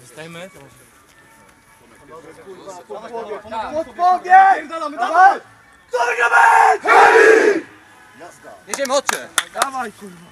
Zostajemy. Odpowiedź! Dawaj! Jedziemy, chodźcie. Dawaj kurwa!